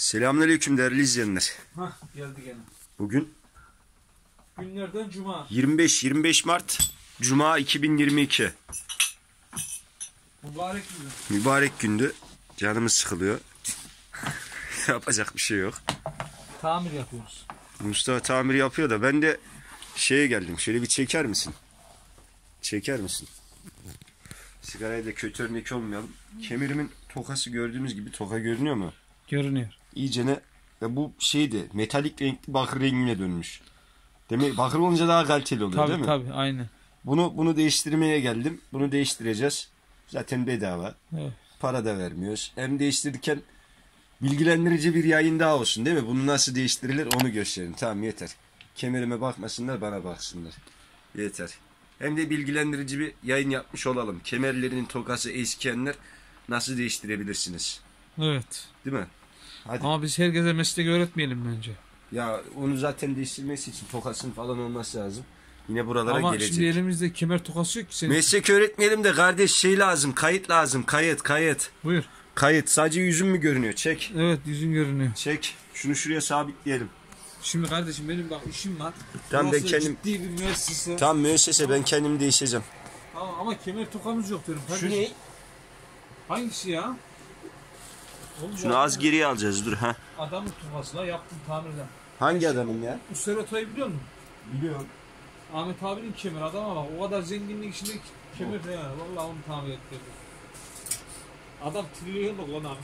Selamünaleyküm değerli izleyenler. Hah geldi gene. Bugün Günlerden cuma. 25 25 Mart Cuma 2022. Mübarek gün. Mübarek gündü. Canımız sıkılıyor. Yapacak bir şey yok. Tamir yapıyoruz. Mustafa tamir yapıyor da ben de şeye geldim. Şöyle bir çeker misin? Çeker misin? Sigarayı da kötü örnek olmayalım. Kemerimin tokası gördüğünüz gibi toka görünüyor mu? Görünüyor. İyicene ve bu şeydi metalik renkli bakır rengine dönmüş. Demek bakır olunca daha kaliteli oluyor değil Tabii mi? tabii aynen. Bunu bunu değiştirmeye geldim. Bunu değiştireceğiz. Zaten bedava. Evet. Para da vermiyoruz. Hem değiştirirken bilgilendirici bir yayın daha olsun değil mi? Bunu nasıl değiştirilir onu gösterin. Tamam yeter. Kemerime bakmasınlar bana baksınlar. Yeter. Hem de bilgilendirici bir yayın yapmış olalım. Kemerlerinin tokası eskiyenler nasıl değiştirebilirsiniz? Evet. Değil mi? Hadi. Ama biz herkese meslek öğretmeyelim bence. Ya onu zaten değiştirmesi için tokasının falan olması lazım. Yine buralara Ama gelecek. şimdi elimizde kemer tokası yok ki senin. Meslek öğretmeyelim de kardeş şey lazım. Kayıt lazım. Kayıt kayıt. Buyur. Kayıt. Sadece yüzün mü görünüyor? Çek. Evet yüzün görünüyor. Çek. Şunu şuraya sabitleyelim. Şimdi kardeşim benim bak işim var. Tamam, ben kendim- ciddi bir müessese. Tamam müessese ben kendim değişeceğim. Tamam, ama kemer tokamız yok diyorum. Şu kardeşim. ne? Hangisi ya? Oğlum, Şunu az geriye alacağız dur ha. Adamın tokası la yaptım tamirden. Hangi adamın ya? Usterato'yu biliyor musun? Biliyorum. Ahmet abinin kemeri adama bak o kadar zenginlik içinde kemer ne yani vallahi onu tamir ettirdi. Adam trilyonluk lan abi.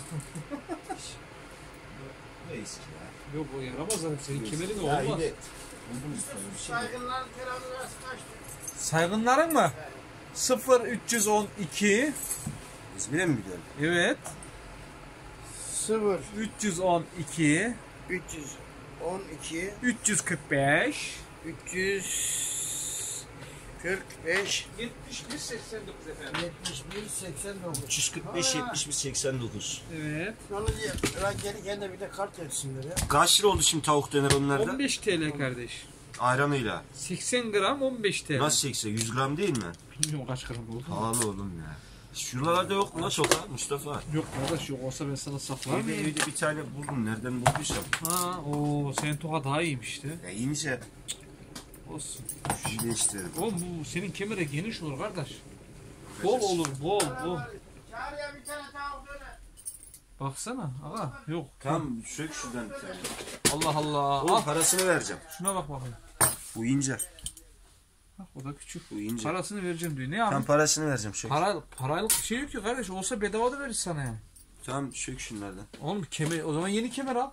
Neyse ya. Yok o yaramaz abi senin kemerin Ya olmaz. yine- Saygınların kiramı kaçtı? Saygınların mı? 0 312 İzmir'e mi gidiyorum? evet 0 312 312 345 345 71 89 efendim. 71 89 345 71 89. Evet. Onu diye lan gelirken de bir de kart etsinler ya. Kaç lira oldu şimdi tavuk döner onlarda? 15 TL kardeş. Ayranıyla. 80 gram 15 TL. Nasıl 80? 100 gram değil mi? Bilmiyorum kaç gram oldu. Pahalı oğlum ya. Şuralarda yok mu la sokağa Mustafa? Yok kardeş yok olsa ben sana saklar Evde, evde bir tane buldum. Nereden bulduysam. Ha o senin toka daha iyiymiş işte. Ya iyiyse Olsun. şu değiştirelim. Oğlum bu senin kemere geniş olur kardeş. Bol olur bol bol. Çağrıya bir tane tavuk döner. Baksana aga yok. Tamam sök şuradan bir tane. Allah Allah. Oğlum Al parasını vereceğim. şuna bak bakayım. Bu ince. Bak o da küçük. Bu ince. Parasını vereceğim diyor. Ne Tam yapayım? parasını vereceğim sök. Para, paraylık bir şey yok ki kardeş. Olsa bedava da verir sana yani. Tamam sök şunlardan. Oğlum kemer, o zaman yeni kemer al.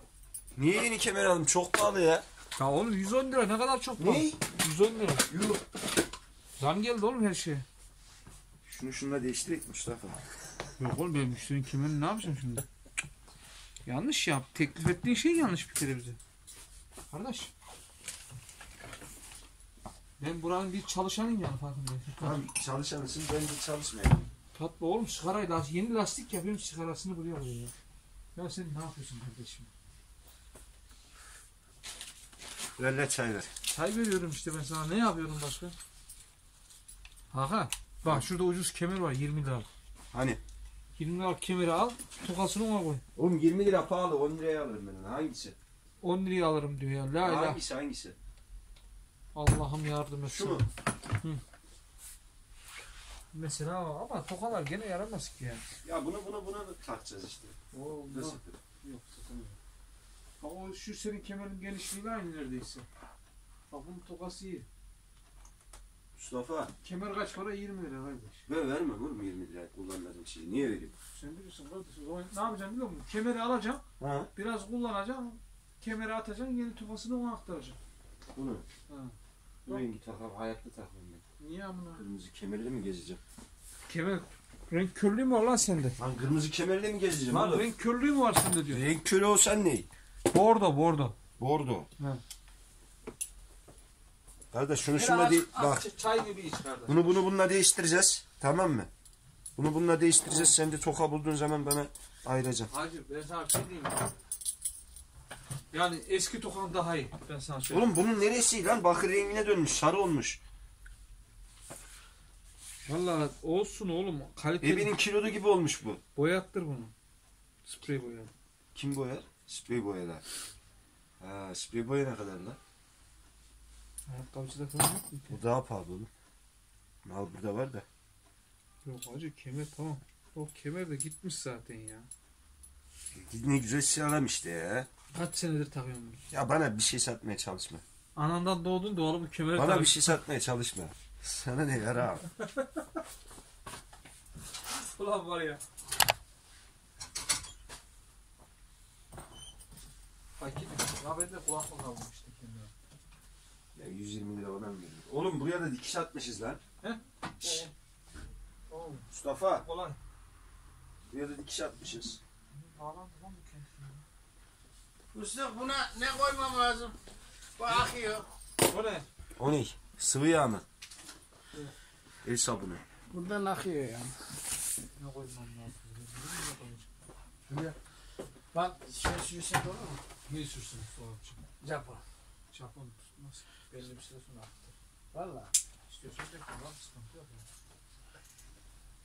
Niye yeni kemer aldım? Çok pahalı ya. Ya oğlum 110 lira ne kadar çok pahalı. Ne? 110 lira. Yuh. Zam geldi oğlum her şeye. Şunu şunla değiştirek Mustafa. Yok oğlum ben müşterinin kemerini ne yapacağım şimdi? Yanlış yap. Teklif ettiğin şey yanlış bir kere bize. Kardeş. Ben buranın bir çalışanın yani farkındayım. Tamam çalışanısın ben de çalışmayayım. Tatlı oğlum sigarayı lastik, yeni lastik yapıyorum sigarasını buraya koyuyor ya. Ya sen ne yapıyorsun kardeşim? La çay ver. Çay veriyorum işte ben sana ne yapıyorum başka? Hakan bak şurada ucuz kemer var 20 lira. Hani? 20 lira kemeri al tokasını ona koy. Oğlum 20 lira pahalı 10 liraya alırım ben onu. Hangisi? 10 liraya alırım diyor ya. La. Hangisi hangisi? Allah'ım yardım etsin. Şu mu? Mesela ama tokalar gene yaramaz ki ya. Ya bunu bunu buna takacağız işte. O, Nasıl? Yok satamıyorum. Bak o şu senin kemerin genişliğiyle aynı neredeyse. Bak bunun tokası iyi. Mustafa Kemer kaç para? 20 lira kardeş. ben vermem oğlum 20 lira kullanmadığım şeyi. Niye vereyim? Sen bilirsin kardeş. O zaman ne yapacaksın biliyor musun? Kemeri alacaksın. Ha? Biraz kullanacaksın. Kemeri atacaksın. Yeni tokasını ona aktaracaksın. Bunu. Ha. Rengi takam hayatta takmam ben. Niye amına? Kırmızı kemerle mi gezeceğim? Kemer. Renk körlüğü mü var lan sende? Lan kırmızı kemerle mi gezeceğim Lan oğlum? renk körlüğü mü var sende diyor. Renk körü olsan ne? Bordo bordo. Bordo. He. Kardeş şunu şunla de bak. Çay gibi iç kardeş. Bunu bunu bununla değiştireceğiz. Tamam mı? Bunu bununla değiştireceğiz. Sen de toka bulduğun zaman bana ayıracaksın. Hacı ben sana bir şey diyeyim mi? Yani eski tokan daha iyi. Ben sana söyleyeyim. Oğlum bunun neresi lan? Bakır rengine dönmüş. Sarı olmuş. Valla olsun oğlum. Kaliteli Evinin kilodu gibi olmuş bu. boyattır bunu. Sprey boya. Kim boyar? Sprey boyalar. Ha, sprey boya ne kadar lan? Ayakkabıcıda falan yok mu? Bu daha pahalı oğlum. Mal burada var da. Yok hacı kemer tamam. O kemer de gitmiş zaten ya. Ne güzel sağlam işte ya. Kaç senedir takıyorum bunu. Ya bana bir şey satmaya çalışma. Anandan doğdun doğalı bu kemeri Bana bir şey satmaya çalışma. Sana ne yarar abi? Ulan var ya. Fakir. Ya ben de kulaklık aldım işte kendime. Ya 120 lira mı veriyor? Oğlum buraya da dikiş atmışız lan. He? Şşş, Oğlum Mustafa. kolay. Buraya da dikiş atmışız. Bağlandı lan bu. Mustafa buna ne koymam lazım? Bu akıyor. O ne? O ne? Sıvı yağ mı? El sabunu. Buradan akıyor ya. Ne koymam lazım? Şuraya. Bak şey sürsek olur mu? Ne sürsün? Japon. Japon tutmaz. Belli bir süre sonra aktır. Valla. İstiyorsan dök lan sıkıntı yok.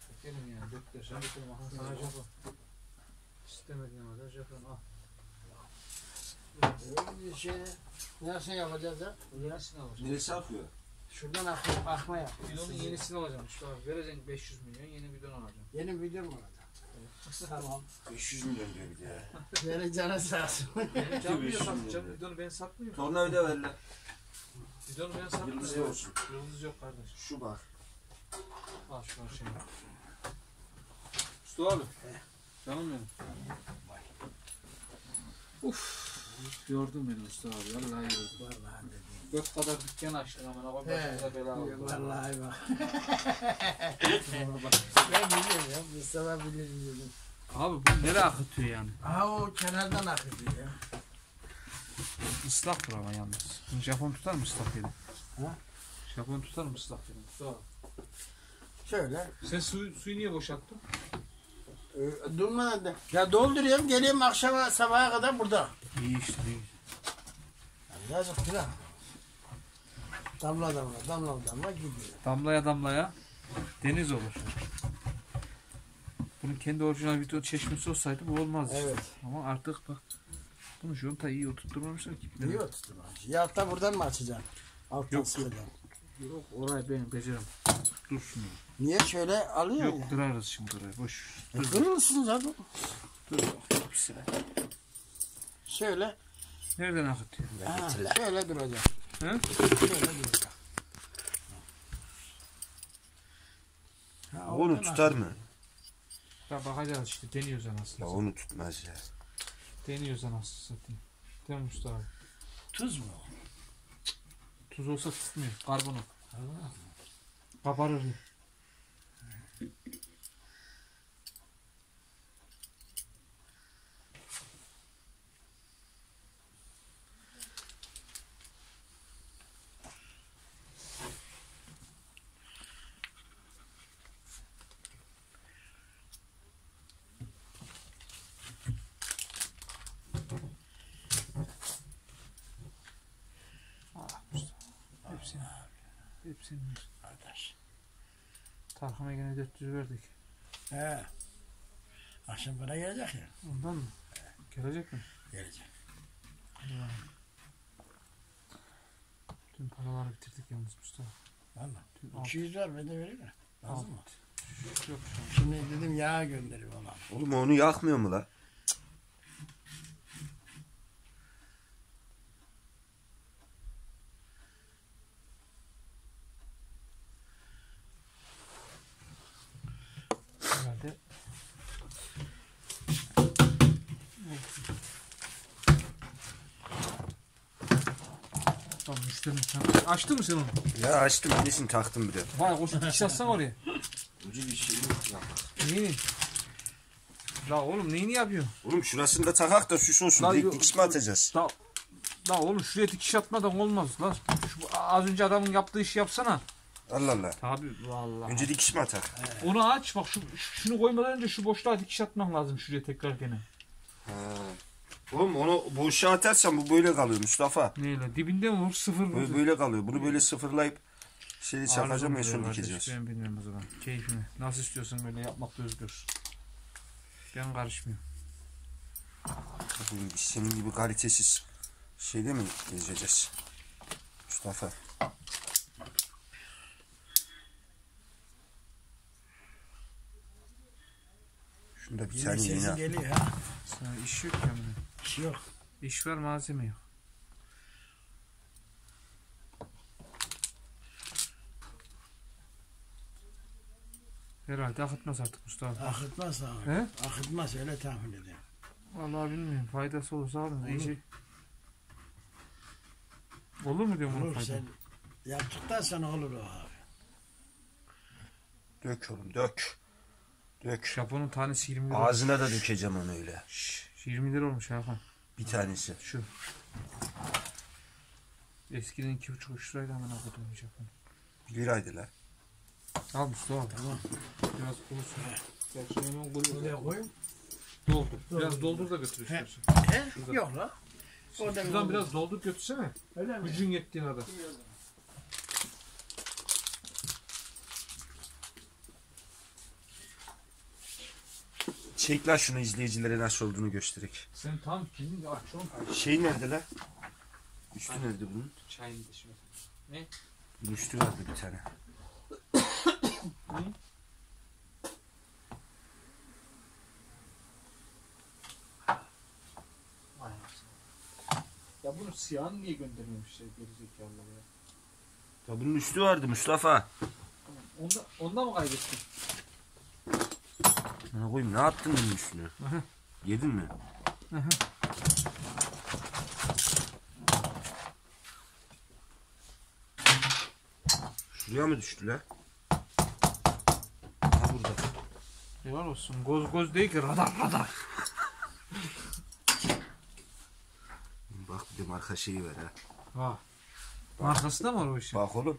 Dökelim yani dök de sen dökelim. Sana Japon. İstemediğin kadar Japon al. Öyle şey. Nasıl yapacağız ya? Yenisini alacağım. Neresi akıyor? Şuradan akıyor. Akma yap. Bidonun yenisini alacağım işte abi. Vereceksin 500 milyon yeni bidon alacağım. Yeni video mu olacak? tamam. 500 milyon diyor bir de ya. Vereceğine sağ olsun. Benim canım niye 500 satacağım? Bidonu ben satmıyorum. Tornavida ver lan. Bidonu ben satmıyorum. Yıldızlı olsun. Yıldız yok kardeş. Şu bak. Al şu an şey. Usta abi. Canım benim. Uf. Yordun beni usta abi. Vallahi yordun. Vallahi dedim. Gök kadar dükkan açtın ama bak He. başımıza bela oldu. Vallahi bak. Ben biliyorum ya. Mustafa bilir dedim. Abi bu nereye akıtıyor yani? Aha o kenardan akıyor ya. Islak ama yalnız. Bunu Japon tutar mı ıslak yeri? Ha? Japon tutar mı ıslak? Tutar. Şöyle. Sen suyu, suyu niye boşalttın? E, Durmadan da. Ya dolduruyorum geliyorum akşama sabaha kadar burada. İyi işte iyi. Yazık günah. Damla damla damla damla gidiyor. Damlaya damlaya deniz olur. Bunun kendi orijinal video çeşmesi olsaydı bu olmazdı. Evet. Ama artık bak bunu junta iyi oturtturmamışlar ki. İyi oturtma. Ya da buradan mı açacaksın? Alttan Yok, sıkıdan. Yok orayı ben beceririm. Dursun. Niye şöyle alıyor Yok ya? kırarız şimdi orayı. Boş. E, Dur. Kırılsın zaten. Dur. Hepsi. Şöyle. Nereden akıtıyor? Ha, şöyle duracak. He? Şöyle duracak. Ha, Onu oradan tutar akıyor. mı? Ya bakacağız işte deniyoruz anasını. Ya onu tutmaz ya. Deniyoruz anasını satayım. Değil mi Mustafa abi? Tuz mu? Tuz olsa tutmuyor. Karbonat. Kabarır. Ah Mustafa. Hepsini. Hepsini. Kardeş. Tarhan'a gene 400 verdik. He. Akşam para gelecek ya. Ondan mı? Gelecek mi? Gelecek. Tüm paraları bitirdik yalnız Mustafa. Valla. Tüm alt, 200 var ben de vereyim mi? Lazım mı? Yok. Şimdi dedim yağ göndereyim ona. Oğlum onu yakmıyor mu la? Herhalde. Müşterinin çantası. Açtın mı sen onu? Ya açtım birisini taktım bir de. Vay koş dikiş atsana oraya. Ucu bir şey yok ya. Neyini? La oğlum neyini yapıyor? Oğlum şurasını da takak da süs olsun. Yok. dikiş mi atacağız? La, la oğlum şuraya dikiş atmadan olmaz. La, şu, az önce adamın yaptığı işi yapsana. Allah Allah. Tabi vallahi. Önce dikiş mi atar? Onu aç bak şu, şunu koymadan önce şu boşluğa dikiş atman lazım şuraya tekrar gene. Ha. Oğlum onu boşa atarsan bu böyle kalıyor Mustafa. Neyle? Dibinde mi vur? Sıfır Böyle, vur. böyle kalıyor. Bunu böyle sıfırlayıp şey çakacağım en son dikeceğiz. Ben bilmiyorum o zaman. Keyfine. Nasıl istiyorsan böyle yapmakta özgür. Ben karışmıyorum. senin gibi kalitesiz şeyde mi gezeceğiz? Mustafa. Şunda bir Yine tane yeni geliyor ha. Sana iş yok ya Bir şey yok. İş var malzeme yok. Herhalde akıtmaz artık Mustafa. Akıtmaz abi. He? Akıtmaz öyle tahmin ediyorum. Vallahi bilmiyorum. Faydası olursa alın. Olur. İyice. Olur mu diyorum Olur fayda? sen yaptıktan sonra olur o abi. Dök oğlum dök. Dök. Japonun tanesi 20 lira. Ağzına da dökeceğim onu öyle. Şşş, 20 lira olmuş Hakan. Bir tanesi. Şu. Eskiden 2,5-3 liraydı hemen okudum Japon. 1 liraydı la. Al Mustafa. Tamam. Biraz kurusun. Gerçi hemen kuruyor. Buraya koyayım. Doldur. Biraz doldur da götür He. istersen. He? Yok la. Orada Şuradan biraz doldur götürsene. Öyle mi? Gücün yettiğin kadar. Çek la şunu izleyicilere nasıl olduğunu göstererek. Sen tam kendin aç oğlum. Şey nerede la? Üstü nerede bunun? Çayını da şimdi. Bunun üstü vardı bir tane. Ya bunu siyahını niye göndermemişler gerizekalılar ya? Ya bunun üstü vardı Mustafa. Onda, onda mı kaybettin? Ne koyayım ne yaptın bunun üstüne? Aha. Yedin mi? Aha. Şuraya mı düştü la? Ha burada. Helal olsun. Goz goz değil ki radar radar. Bak bir de marka şeyi ver ha. Ha. Markasında mı var o işin? Bak oğlum.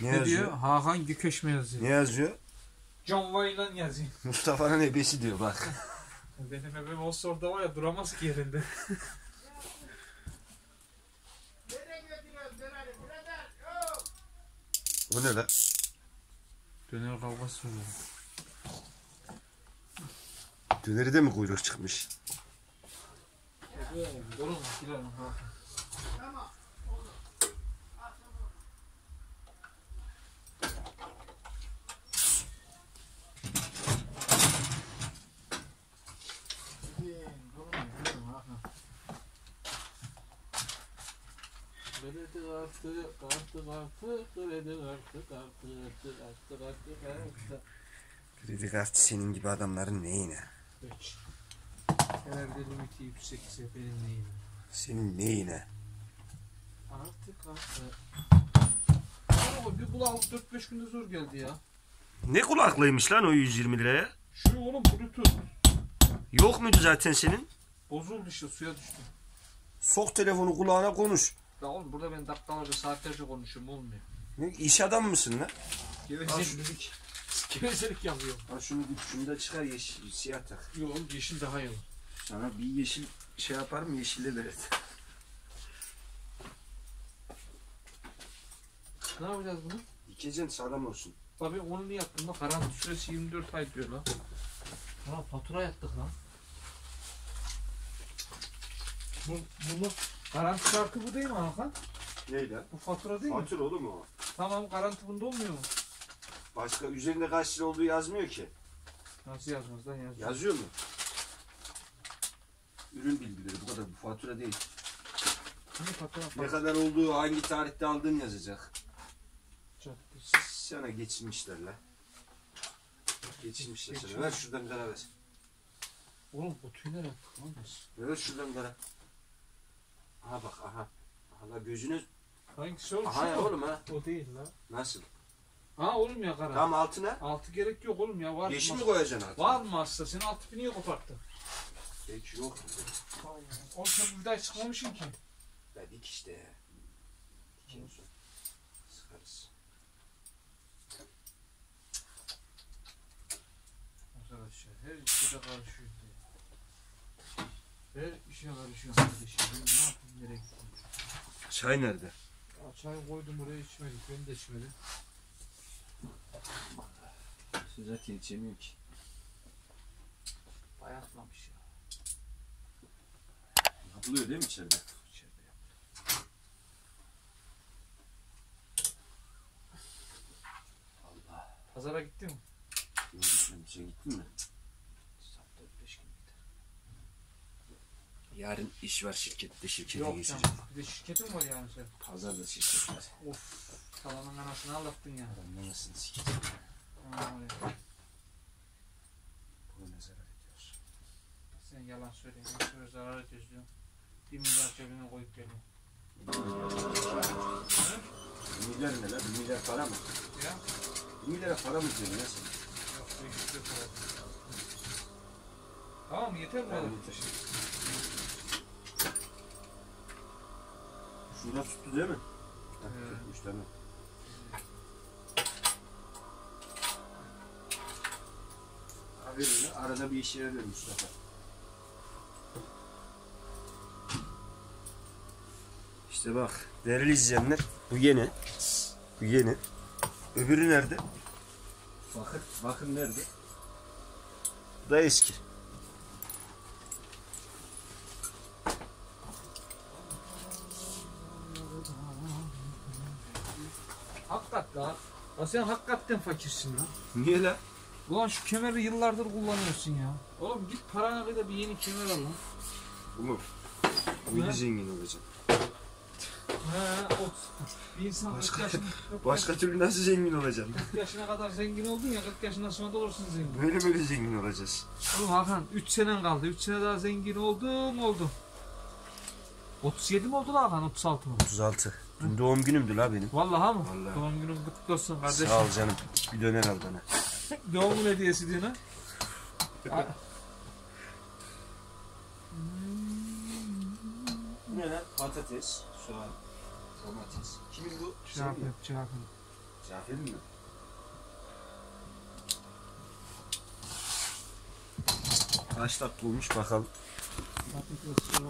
Ne, Ne, yazıyor? diyor? Hakan Gökeşme yazıyor. Ne yazıyor? John Wayne'dan yazıyor. Mustafa'nın ebesi diyor bak. Benim ebem olsa orada var ya duramaz ki yerinde. o ne la? Döner kavgası oluyor. Döneri de mi kuyruk çıkmış? Oğlum gidelim Kartı, kartı, kartı, kredi kartı, kartı, kartı, kartı, kartı, kartı. Kredi kartı senin gibi adamların neyine? Üç. Herhalde limiti yüksekse benim neyim? Senin neyine? Artık artık. Ama bir kulağım 4-5 günde zor geldi ya. Ne kulaklıymış lan o 120 liraya? Şu oğlum bluetooth. Yok muydu zaten senin? Bozuldu işte suya düştü. Sok telefonu kulağına konuş. Ya oğlum burada ben dakikalarca saatlerce konuşuyorum olmuyor. Ne, iş adam mısın lan? Gevezelik. Gevezelik yapıyorum. Ha şunu şunu da çıkar yeşil, siyah tak. Yok oğlum yeşil daha iyi. Sana bir yeşil şey yapar mı yeşille de evet. Ne yapacağız bunu? Dikeceksin sağlam olsun. Tabii onu niye yaptım lan? Garanti süresi 24 ay diyor lan. Ha fatura yattık lan. Bu, bunu garanti şartı bu değil mi Hakan? Neyle? Bu fatura değil mi? Fatura oğlum o. Tamam garanti bunda olmuyor mu? Başka üzerinde kaç lira olduğu yazmıyor ki. Nasıl yazmaz lan yazıyor. Yazıyor mu? Ürün bilgileri bu kadar. Bu fatura değil. Ne fatura Ne fatura. kadar olduğu, hangi tarihte aldığın yazacak. Caddesi. Sana geçirmişler la. Geçirmişler sana. Ver şuradan kara ver. Oğlum bu tüyler yaptık. Ver şuradan kara. Aha bak aha. Aha la gözünü. Hangisi oğlum? Aha ya oğlum ha. O değil lan. Nasıl? Ha oğlum ya kara. Tam altına. Altı gerek yok oğlum ya var Yeşil mi koyacaksın altına? Var mı hasta? Senin altı ipi niye koparttın? Peki yok. Oğlum sen bir daha çıkmamışsın ki. Dedik işte ya. Dikin sonra. Sıkarız. Arkadaşlar her işe karışıyor. Her işe karışıyor kardeşim. Ben ne yapayım nereye? Çay nerede? Ya Çay koydum buraya içmedik. Ben de içmedim. Siz zaten içemiyor ki. Bayatlamış ya. Yapılıyor değil mi içeride? Pazara gittin mi? Yok gitmedim. Sen gittin mi? Yarın iş var şirkette. Şirkete Yok canım. Bir de şirketin var yani sen. Pazarda şirket var. Of. Tavanın anasını ağlattın ya. Ben anasını sikeceğim. Aman oraya. Bu ne zarar ediyor. Sen yalan söylüyorsun. Şöyle zarar ediyoruz diyorsun. Bir milyar cebine koyup geliyor. Bir milyar ne lan? Bir milyar para mı? Ya. Bir milyara para mı diyorsun ya sen? Yok bu iş yok. Tamam yeter mi? Tamam, yeter. Şurada tuttu değil mi? Evet. tutmuş tamam. Haberini arada bir işe yarıyor Mustafa. İşte bak değerli izleyenler bu yeni. Bu yeni. Öbürü nerede? Bakın, bakın nerede? Bu da eski. Ya sen hakikaten fakirsin lan. Niye lan? Ulan şu kemeri yıllardır kullanıyorsun ya. Oğlum git parana kadar bir yeni kemer al lan. Oğlum. Böyle Ne? zengin olacağım. He, o bir insan 40 Başka- yaşına, 40 Başka türlü nasıl zengin olacağım? 40 yaşına kadar zengin oldun ya 40 yaşından sonra da olursun zengin. Böyle böyle zengin olacağız. Oğlum Hakan 3 senen kaldı. 3 sene daha zengin oldun oldun. 37 mi oldu lan Hakan 36 mı? 36. Dün doğum günümdü la benim. Vallahi mı? Vallahi. Doğum günün kutlu olsun kardeşim. Sağ ol canım. Bir döner al bana. Doğum günü hediyesi diyor ha. Ne lan? Patates, soğan, domates. Kimin bu? Cevap yap cevap yap. Cafer'in mi? Kaç dakika olmuş bakalım. Patates, soğan.